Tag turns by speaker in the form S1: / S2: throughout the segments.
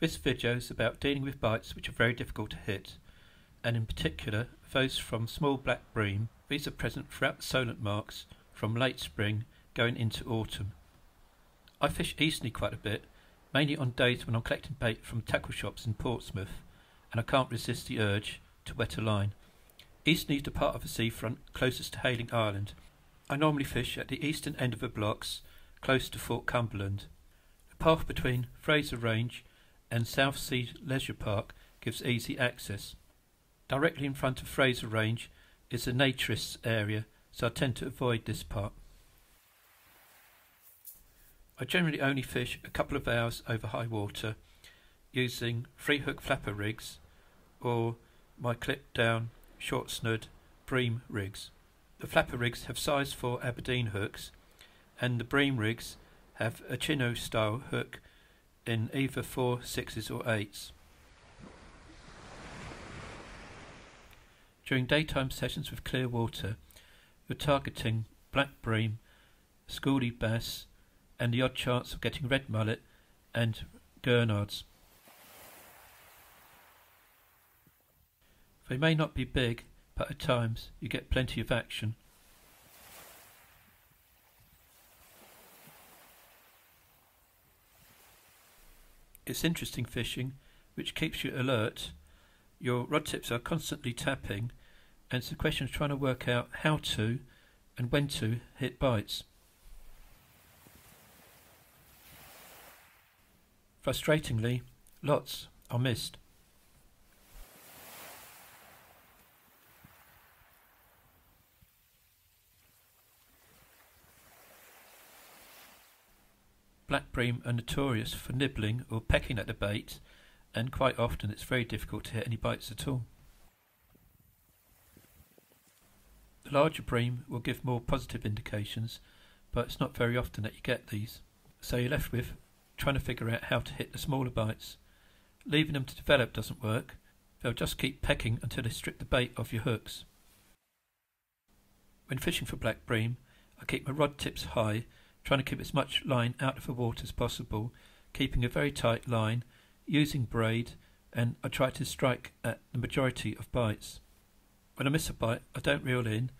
S1: This video is about dealing with bites which are very difficult to hit, and in particular those from small black bream. These are present throughout the Solent marks from late spring going into autumn. I fish Eastney quite a bit, mainly on days when I'm collecting bait from tackle shops in Portsmouth, and I can't resist the urge to wet a line. Eastney is the part of the seafront closest to Hayling Island. I normally fish at the eastern end of the blocks, close to Fort Cumberland. The path between Fraser Range and Southsea Leisure Park gives easy access. Directly in front of Fraser Range is the naturists area, so I tend to avoid this part. I generally only fish a couple of hours over high water using free hook flapper rigs or my clip down short snood bream rigs. The flapper rigs have size 4 Aberdeen hooks and the bream rigs have a Chinu style hook in either 4, 6s or 8s. During daytime sessions with clear water, you're targeting black bream, schoolie bass, and the odd chance of getting red mullet and gurnards. They may not be big, but at times you get plenty of action. It's interesting fishing, which keeps you alert. Your rod tips are constantly tapping, and it's a question of trying to work out how to and when to hit bites. Frustratingly, lots are missed. Black bream are notorious for nibbling or pecking at the bait, and quite often it's very difficult to hit any bites at all. The larger bream will give more positive indications, but it's not very often that you get these. So you're left with trying to figure out how to hit the smaller bites. Leaving them to develop doesn't work. They'll just keep pecking until they strip the bait off your hooks. When fishing for black bream, I keep my rod tips high trying to keep as much line out of the water as possible, keeping a very tight line, using braid, and I try to strike at the majority of bites. When I miss a bite, I don't reel in,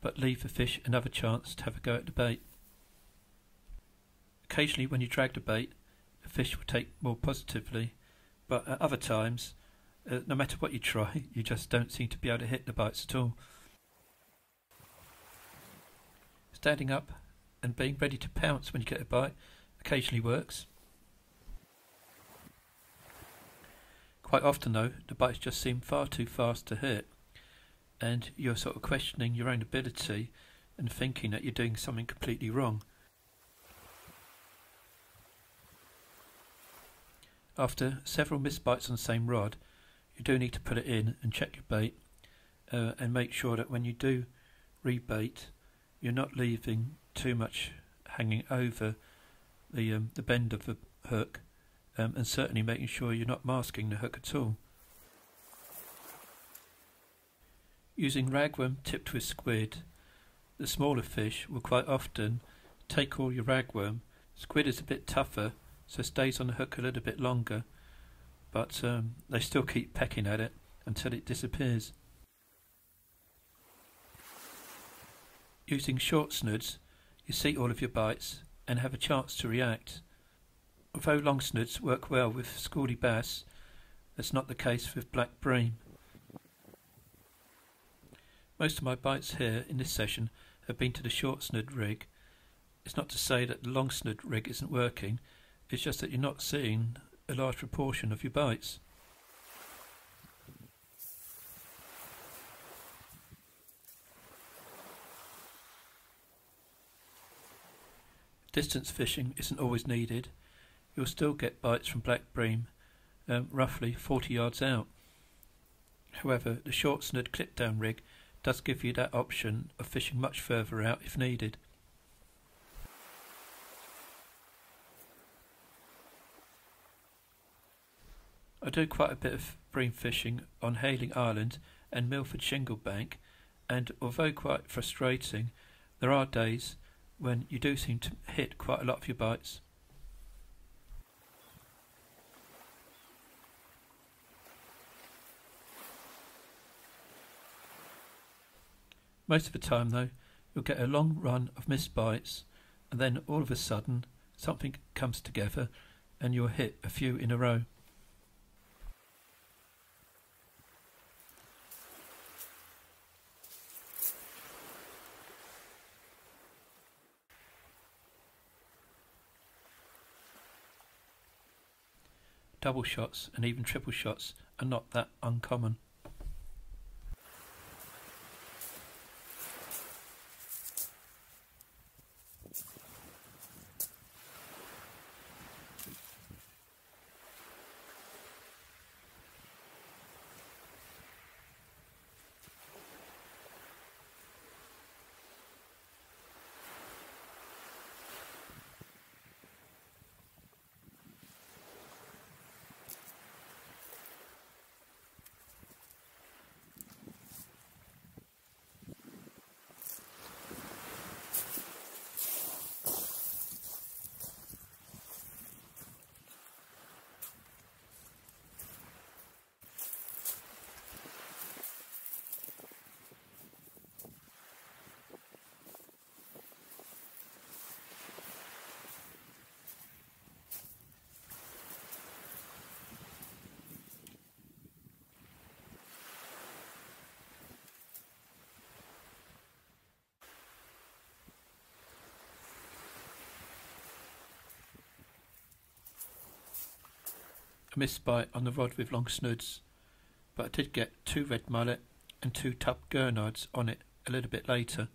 S1: but leave the fish another chance to have a go at the bait. Occasionally, when you drag the bait, the fish will take more positively, but at other times, uh, no matter what you try, you just don't seem to be able to hit the bites at all. Standing up and being ready to pounce when you get a bite occasionally works. Quite often, though, the bites just seem far too fast to hit, and you're sort of questioning your own ability and thinking that you're doing something completely wrong. After several missed bites on the same rod, you do need to put it in and check your bait uh, and make sure that when you do rebait, you're not leaving too much hanging over the um, the bend of the hook, um, and certainly making sure you're not masking the hook at all. Using ragworm tipped with squid, the smaller fish will quite often take all your ragworm. Squid is a bit tougher, so stays on the hook a little bit longer, but um, they still keep pecking at it until it disappears. Using short snoods, you see all of your bites and have a chance to react. Although long snoods work well with schoolie bass, that's not the case with black bream. Most of my bites here in this session have been to the short snood rig. It's not to say that the long snood rig isn't working, it's just that you're not seeing a large proportion of your bites. Distance fishing isn't always needed. You'll still get bites from black bream um, roughly 40 yards out. However, the short snood clip down rig does give you that option of fishing much further out if needed. I do quite a bit of bream fishing on Hayling Island and Milford Shingle Bank, and although quite frustrating, there are days when you do seem to hit quite a lot of your bites. Most of the time though, you'll get a long run of missed bites and then all of a sudden something comes together and you'll hit a few in a row. Double shots and even triple shots are not that uncommon. Missed bite on the rod with long snoods, but I did get two red mullet and two tub gurnards on it a little bit later.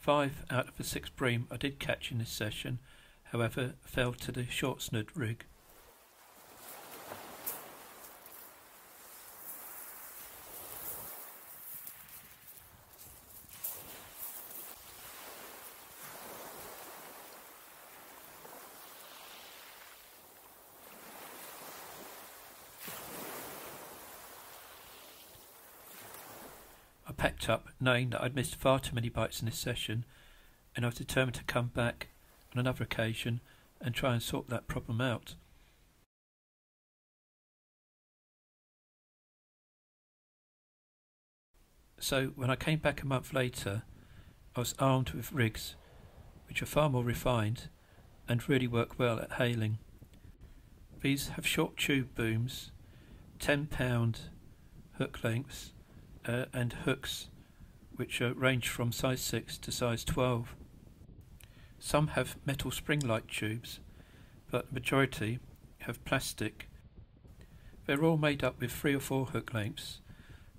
S1: Five out of the six bream I did catch in this session, however, fell to the short snood rig. Packed up, knowing that I'd missed far too many bites in this session, and I was determined to come back on another occasion and try and sort that problem out. So when I came back a month later, I was armed with rigs, which are far more refined and really work well at Hayling. These have short tube booms, 10 pound hook lengths, uh, and hooks which range from size 6 to size 12. Some have metal spring-like tubes, but majority have plastic. They're all made up with three or four hook lengths,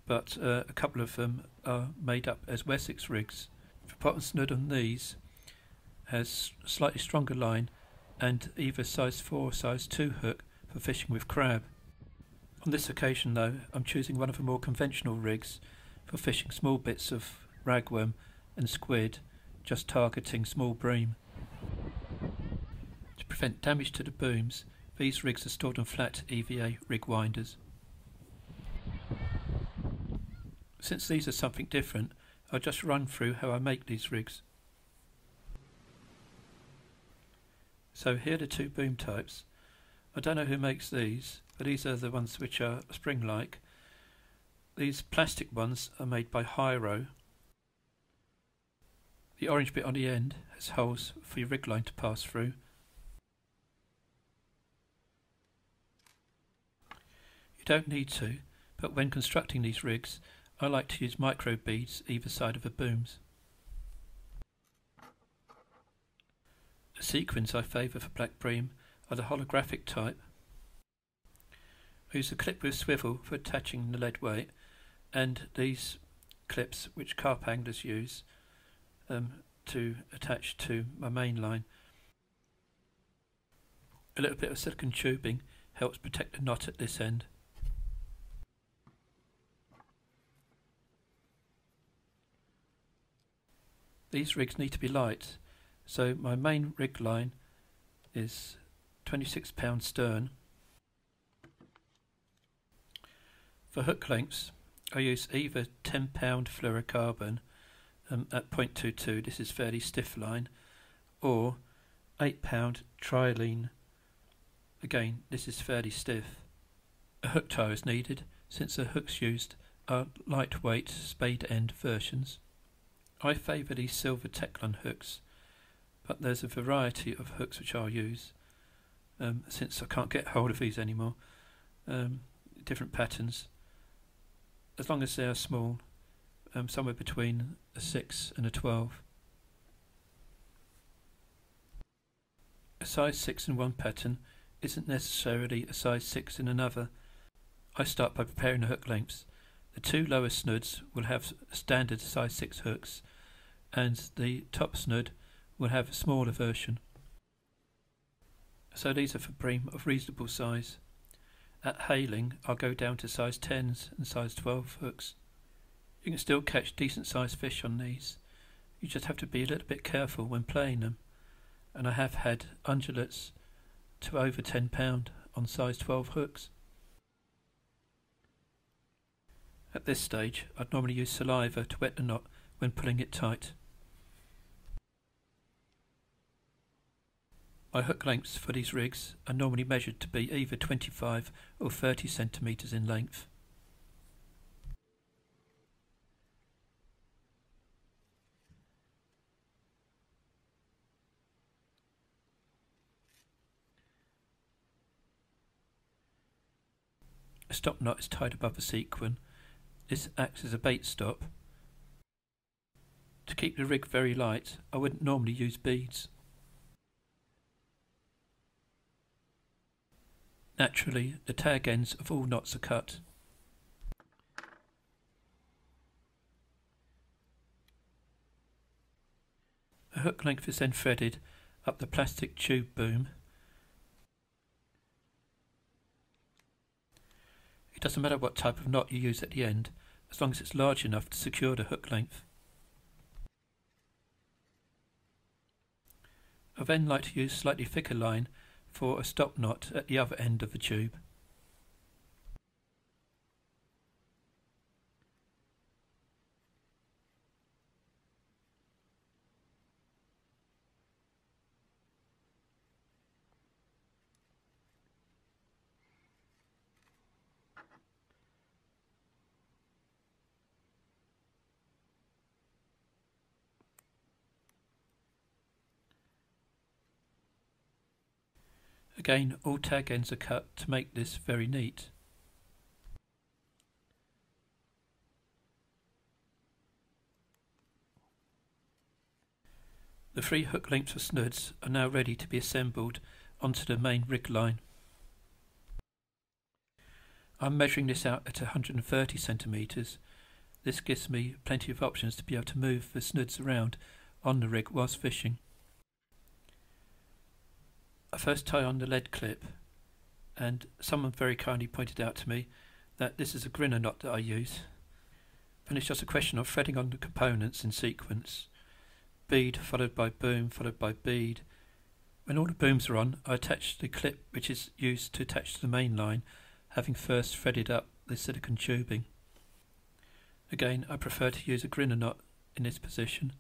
S1: but uh, a couple of them are made up as Wessex rigs. The pot snood on these has slightly stronger line and either size 4 or size 2 hook for fishing with crab. On this occasion, though, I'm choosing one of the more conventional rigs for fishing small bits of ragworm and squid, just targeting small bream. To prevent damage to the booms, these rigs are stored on flat EVA rig winders. Since these are something different, I'll just run through how I make these rigs. So here are the two boom types. I don't know who makes these, but these are the ones which are spring-like. These plastic ones are made by Hyro. The orange bit on the end has holes for your rig line to pass through. You don't need to, but when constructing these rigs, I like to use micro beads either side of the booms. The sequins I favour for black bream are the holographic type use a clip with swivel for attaching the lead weight and these clips which carp anglers use um, to attach to my main line. A little bit of silicon tubing helps protect the knot at this end. These rigs need to be light, so my main rig line is 26 pound Stren For hook lengths, I use either 10 pound fluorocarbon um, at 0.22, this is fairly stiff line, or 8 pound trilene, again this is fairly stiff. A hook tie is needed since the hooks used are lightweight spade end versions. I favour these silver Teklon hooks, but there's a variety of hooks which I'll use um, since I can't get hold of these anymore. Um, different patterns, as long as they are small, um, somewhere between a 6 and a 12. A size 6 in one pattern isn't necessarily a size 6 in another. I start by preparing the hook lengths. The two lower snuds will have standard size 6 hooks and the top snud will have a smaller version. So these are for bream of reasonable size. At Hayling, I'll go down to size 10s and size 12 hooks. You can still catch decent sized fish on these. You just have to be a little bit careful when playing them. And I have had undulates to over £10 on size 12 hooks. At this stage, I'd normally use saliva to wet the knot when pulling it tight. My hook lengths for these rigs are normally measured to be either 25 or 30 centimetres in length. A stop knot is tied above the sequin. This acts as a bait stop. To keep the rig very light, I wouldn't normally use beads. Naturally, the tag ends of all knots are cut. A hook length is then threaded up the plastic tube boom. It doesn't matter what type of knot you use at the end, as long as it's large enough to secure the hook length. I then like to use slightly thicker line for a stop knot at the other end of the tube. Again, all tag ends are cut to make this very neat. The three hook lengths of snuds are now ready to be assembled onto the main rig line. I'm measuring this out at 130 centimetres. This gives me plenty of options to be able to move the snuds around on the rig whilst fishing. I first tie on the lead clip, and someone very kindly pointed out to me that this is a grinner knot that I use, and it's just a question of threading on the components in sequence. Bead followed by boom followed by bead. When all the booms are on, I attach the clip which is used to attach to the main line, having first threaded up the silicon tubing. Again, I prefer to use a grinner knot in this position.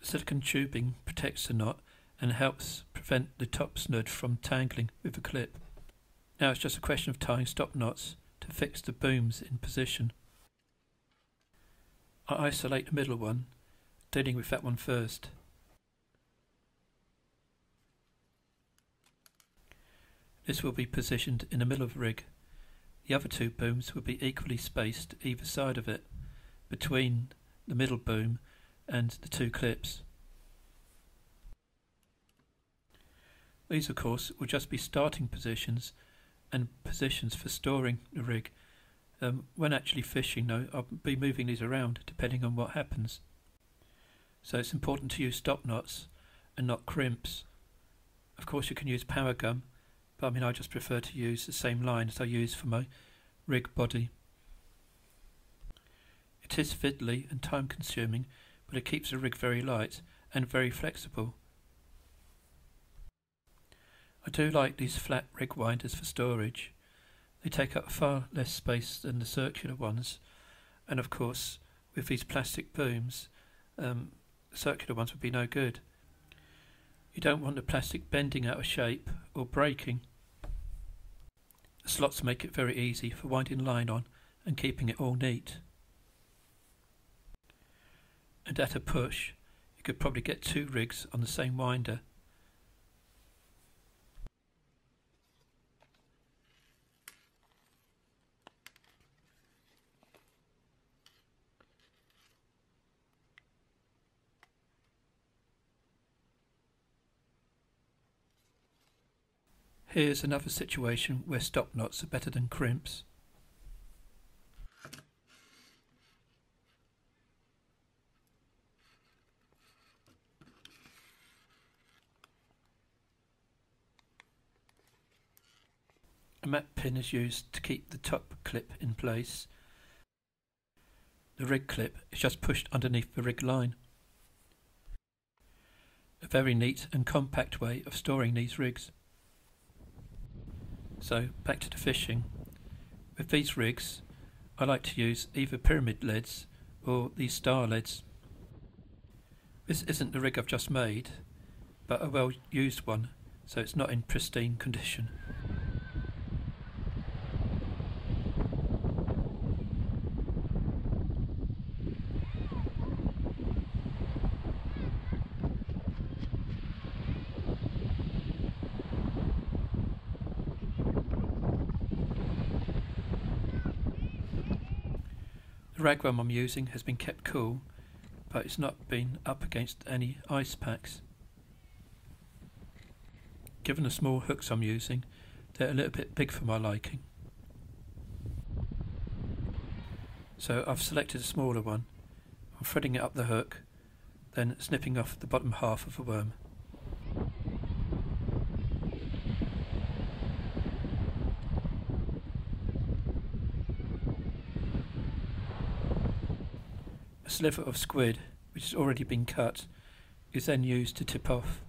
S1: The silicon tubing protects the knot and helps prevent the top snud from tangling with the clip. Now it's just a question of tying stop knots to fix the booms in position. I isolate the middle one, dealing with that one first. This will be positioned in the middle of the rig. The other two booms will be equally spaced either side of it, between the middle boom and the two clips. These, of course, will just be starting positions and positions for storing the rig. Um, when actually fishing, though, I'll be moving these around depending on what happens. So it's important to use stop knots and not crimps. Of course, you can use power gum, but I mean, I just prefer to use the same line as I use for my rig body. It is fiddly and time consuming, but it keeps the rig very light and very flexible. I do like these flat rig winders for storage. They take up far less space than the circular ones, And of course, with these plastic booms, um, circular ones would be no good. You don't want the plastic bending out of shape or breaking. The slots make it very easy for winding line on and keeping it all neat. And at a push, you could probably get two rigs on the same winder Here's another situation where stop knots are better than crimps. A mat pin is used to keep the top clip in place. The rig clip is just pushed underneath the rig line. A very neat and compact way of storing these rigs. So back to the fishing. With these rigs, I like to use either pyramid leads or these star leads. This isn't the rig I've just made, but a well used one, so it's not in pristine condition. Ragworm I'm using has been kept cool, but it's not been up against any ice packs. Given the small hooks I'm using, they're a little bit big for my liking. So I've selected a smaller one. I'm threading it up the hook, then snipping off the bottom half of the worm. Sliver of squid, which has already been cut, is then used to tip off.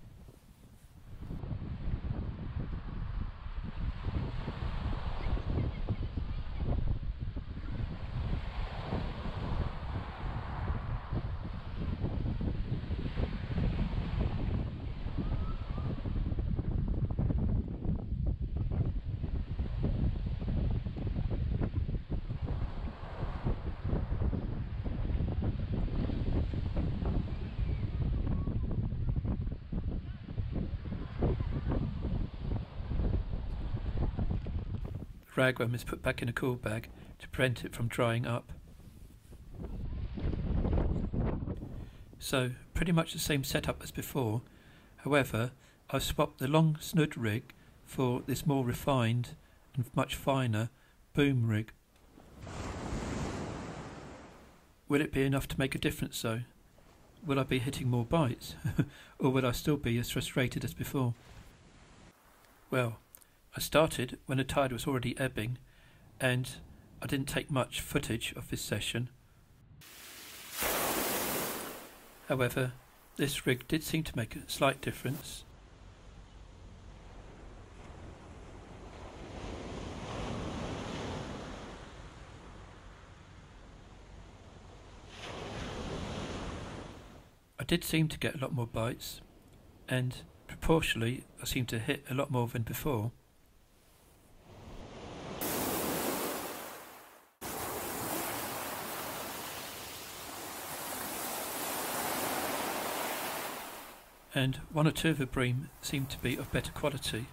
S1: Ragworm is put back in a cool bag to prevent it from drying up. So, pretty much the same setup as before. However, I've swapped the long snood rig for this more refined and much finer boom rig. Will it be enough to make a difference though? Will I be hitting more bites? or will I still be as frustrated as before? Well, I started when the tide was already ebbing, and I didn't take much footage of this session. However, this rig did seem to make a slight difference. I did seem to get a lot more bites, and proportionally I seemed to hit a lot more than before. And one or two of the bream seemed to be of better quality.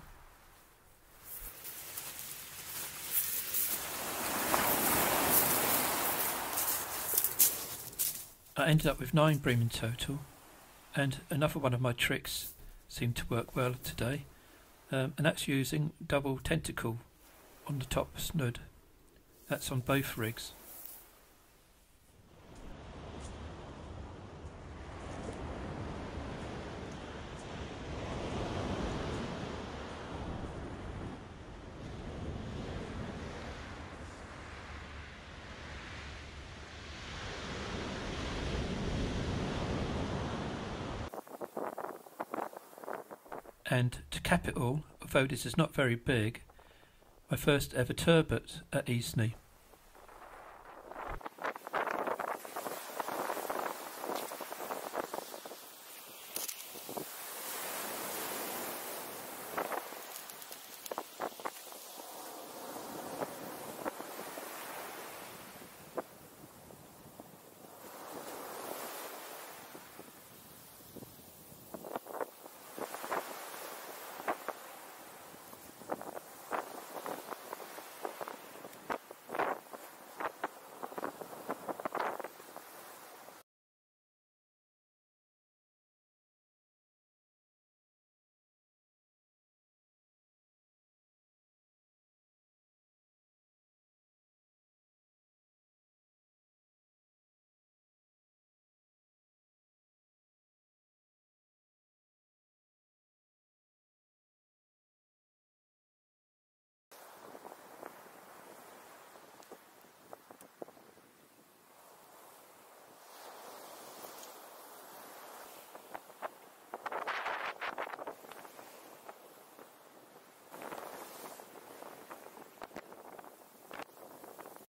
S1: I ended up with nine bream in total, and another one of my tricks seemed to work well today, um, and that's using double tentacle on the top snood. That's on both rigs. And to cap it all, although this is not very big, my first ever turbot at Eastney.